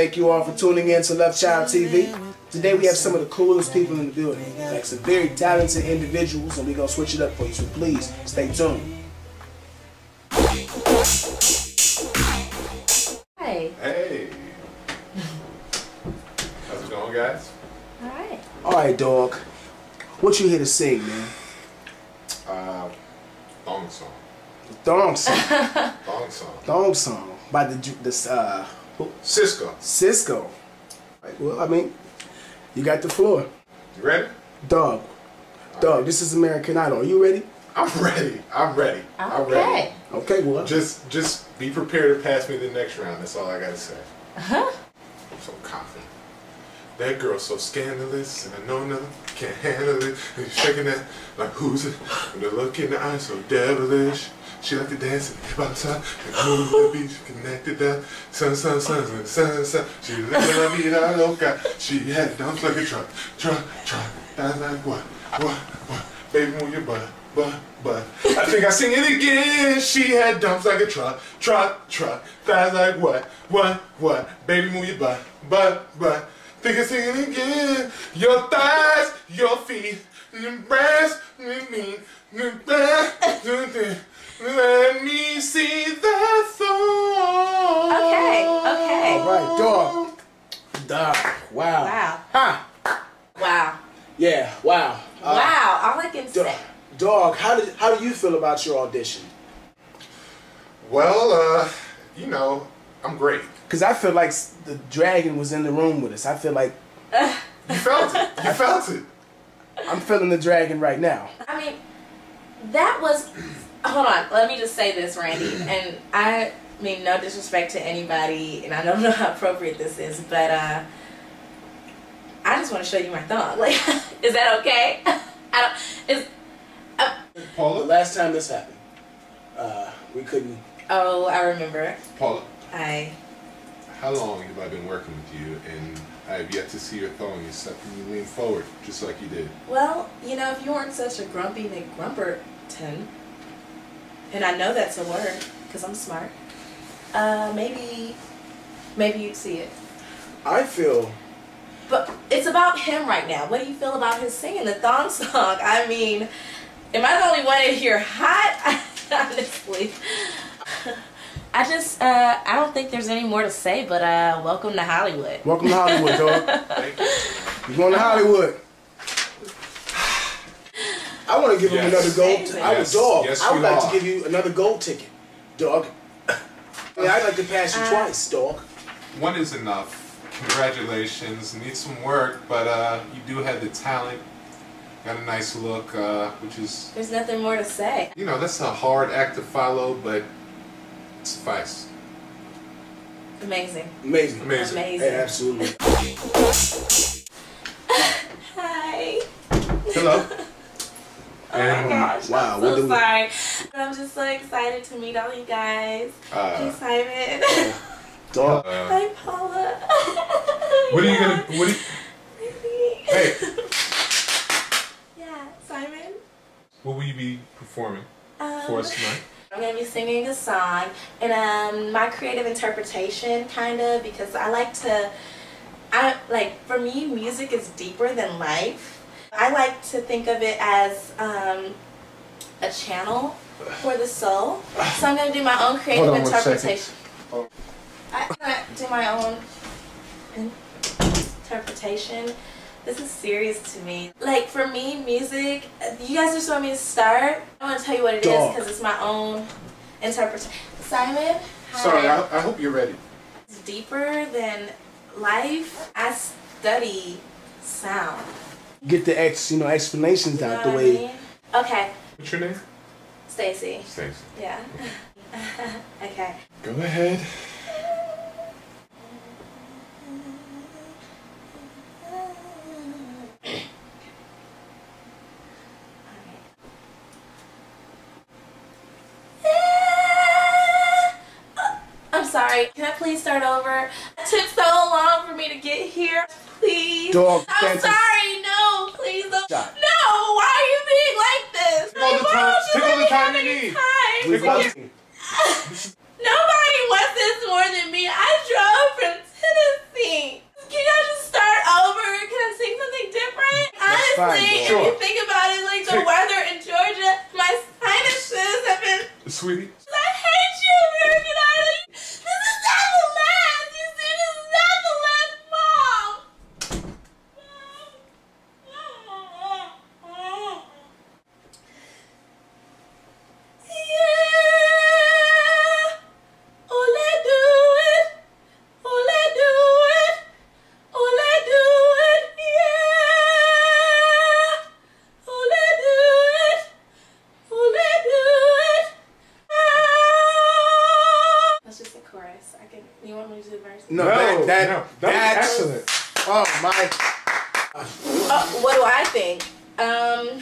Thank you all for tuning in to Love Child TV. Today we have some of the coolest people in the building, like some very talented individuals, and we're gonna switch it up for you. So please stay tuned. Hey. Hey. How's it going, guys? All right. All right, dog. What you here to sing, man? Uh, thong song. Thong song. Thong song. Thong song by the Ju- this uh who- Sisqo. Sisqo. Right, well, I mean, you got the floor, You ready? dog. Dog, this is American Idol. Are you ready? I'm ready. I'm ready. I'm Okay. ready. Okay, well, Just, just be prepared to pass me the next round. That's all I gotta say. Uh-huh. I'm so confident. That girl's so scandalous, and I know nothing can't handle it. And she's shaking that like who's it? And the look in the eyes so devilish. She like to dance and hop time and move the beat. She connected that sun, sun, sun, sun, sun, sun. She lived la vida loca. She had dumps like a truck, truck, truck. That's like what, what, what? Baby, move your butt, butt, butt. I think I sing it again. She had dumps like a truck, truck, truck. That's like what, what, what? Baby, move your butt, butt, butt. Think I sing it again. Your thighs, your feet, your breast, me, me, me, me, dog. Dog. Wow. Wow. Ha. Wow. Yeah. Wow. Uh, wow. All I can Dog, say. dog, how did how do you feel about your audition? Well, uh, you know, I'm great. Because I feel like the dragon was in the room with us. I feel like You felt it. You felt it. I'm feeling the dragon right now. I mean, that was. Hold on. Let me just say this, Randy. And I mean, no disrespect to anybody, and I don't know how appropriate this is, but uh, I just want to show you my thumb. Like, is that okay? I don't. Is. Uh, Paula? last time this happened, uh, we couldn't. oh, I remember. Paula, I. how long have I been working with you and I have yet to see your thong except when you lean forward, just like you did? Well, you know, if you weren't such a grumpy McGrumperton, and I know that's a word because I'm smart, uh, maybe, maybe you'd see it. I feel But it's about him right now. What do you feel about his singing the thong song? I mean, am I the only one in here hot? Honestly. I just, uh, I don't think there's any more to say, but uh, welcome to Hollywood. welcome to Hollywood, dog. You. You're going to Hollywood. I want to give him another gold. Amazing. I would, Yes. dog. Yes, I would you like are. to give you another gold ticket, dog. Yeah, I'd like to pass you Uh, twice, dog. One is enough. Congratulations. Need some work, but uh, you do have the talent. Got a nice look, uh, which is, There's nothing more to say. you know, that's a hard act to follow, but suffice. Amazing. Amazing. Amazing. Amazing. Hey, absolutely. Hi. Hello. Oh my And gosh. Wow, I'm so do we- sorry. I'm just so excited to meet all you guys. hey, uh, Simon. Dog. uh, Hi, Paula. what are you gonna? What? Are you, Baby. hey, Yeah, Simon. what will you be performing Um, for us tonight? I'm gonna be singing a song, and um, my creative interpretation, kind of, because I like to, I like for me, music is deeper than life. I like to think of it as um, a channel for the soul. So I'm gonna do my own creative on interpretation. Oh. I'm gonna do my own interpretation. This is serious to me. Like for me, music. You guys just want me to start. I want to tell you what it is Dog. because it's my own interpretation. Simon. hi. Sorry, I, I hope you're ready. It's deeper than life. I study sound. Get the ex, you know, explanations You know out the what I way. mean? Okay, What's your name? Stacy. Stacey. Yeah. okay. Go ahead. I'm sorry. Can I please start over? It took so long for me to get here. Please. Dog, I'm sorry. No, please. Don't. Shot. No, why are you being like this? Take all the Why time- don't you take all let the me time you need. time? We've got- Nobody wants this more than me. I drove from Tennessee. Can I just start over? Can I sing something different? That's Honestly, girl. if Sure. you think about it, like the weather in Georgia, my sinuses have been. Sweetie. You want me to do the verse? No, that, that, no, that that's, excellent. Oh my! Uh, what do I think? Um,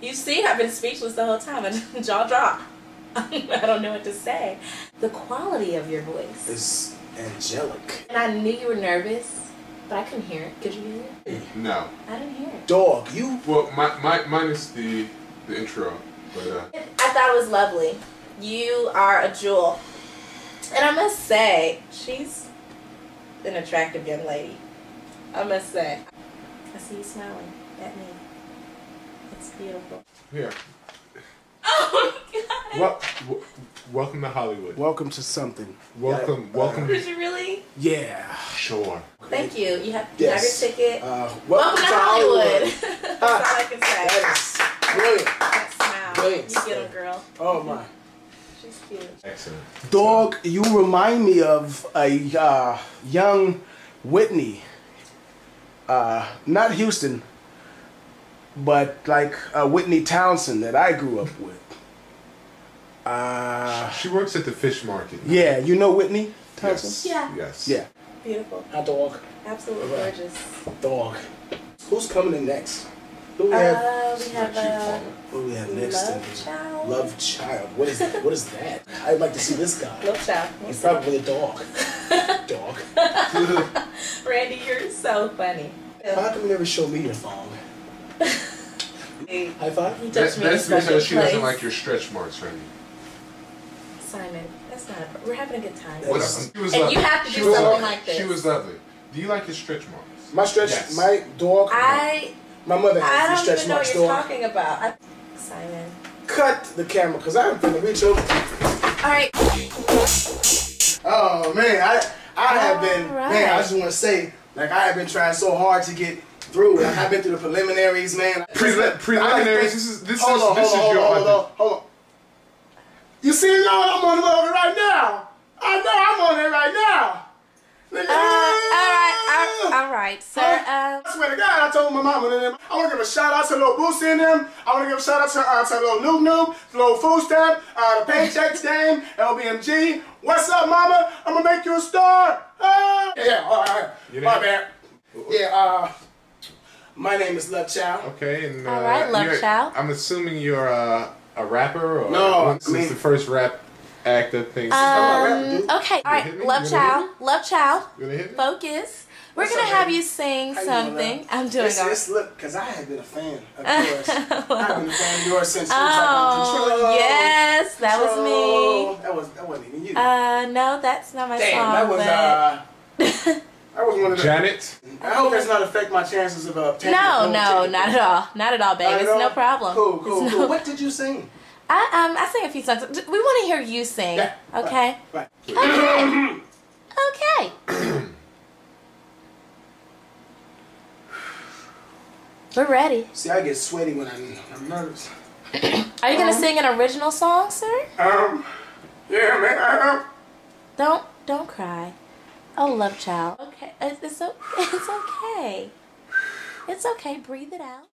you see, I've been speechless the whole time and jaw drop. I don't know what to say. The quality of your voice. is angelic. And I knew you were nervous, but I couldn't hear it. Could you hear it? No. I didn't hear it. Dog, you. Well, my, my, minus the the intro, but uh, I thought it was lovely. You are a jewel. And I must say, she's an attractive young lady. I must say. I see you smiling at me. It's beautiful. yeah. Oh my god. Well, w- welcome to Hollywood. Welcome to something. Welcome, Yeah. welcome. Did you really? Yeah. Sure. Thank you. You have, you have Yes. your ticket. Uh, Welcome to Hollywood. That's all I can say. That is brilliant. That smile. Brilliant. You get 'em, girl. Oh my. She's cute. Excellent. Dog, you remind me of a uh, young Whitney. Uh, not Houston, but like uh, Whitney Townsend that I grew up with. Uh, She works at the fish market. yeah, you know Whitney Townsend? Yes. Yeah. Yes. Yeah. Beautiful. Hi, dog. Absolutely Alright. gorgeous. Dog. Who's coming in next? Who we have? Uh, we have Not uh, Paula. Who do we have next? Love in- Child. Love Child. What is that? What is that? I'd like to see this guy. Love Child. He's probably a dog. dog. Randy, you're so funny. How come you never show me your thong? He High five? touched That, me in a that's special because she doesn't like your stretch marks, Randy. Simon, that's not. A, we're having a good time. That What is- She was And lovely. you have to She do was something lovely. like this. She was lovely. Do you like your stretch marks? My stretch, Yes. my dog. I my mother I has these don't stretch even know what you're dog. talking about. I, Simon. Cut the camera, cause I'm gonna reach over. All right. Oh man, I I have been All right. man. I just want to say, like I have been trying so hard to get through. Like, I've been through the preliminaries, man. Preli- preliminaries, this is- this hold is- on, this hold is on, your hold on, hold on, audition. hold on. You see, no, I'm on the level right now. I know I'm on it right now. Uh, all right. All, all right, sir. I Um, swear to God, I told my mama and them, I want to give a shout out to little Boosie and them. I want to give a shout out to, uh, to little Noob Noob, to little Food Stamp, uh, the Paychecks Game, LBMG. What's up, mama? I'm going to make you a star. Ah. Yeah, yeah, all right. You My know- bad. Yeah, uh, my name is Love Child. Okay, and uh, All right, Love you're- Child. I'm assuming you're uh, a rapper, or No, This I mean- is the first rap act of things. um, okay. All hit right. me? Love You gonna child. Love child. you gonna hit me? Focus. We're What's gonna up, have baby? you sing How you doing, something. love? I'm doing It's, all it's look, because I have been a fan of yours. I've been a fan of yours since you like Oh Control. yes, that was me. That was that wasn't even you. Uh, no, that's not my Damn, song. that was but... uh, that was one of the. Janet. I hope that's not affect my chances of uh, obtaining no, no, not at all. Not at all, babe. Not at It's all? no problem. Cool, It's cool, no- cool. What did you sing? I um I sing a few songs. We want to hear you sing. Yeah, Okay. Right. Okay. okay. We're ready. See, I get sweaty when I'm, I'm nervous. Are you gonna sing an original song, sir? Um, yeah, man. Um, Don't don't cry. Oh, love child. Okay, it's it's, it's okay. It's okay. Breathe it out.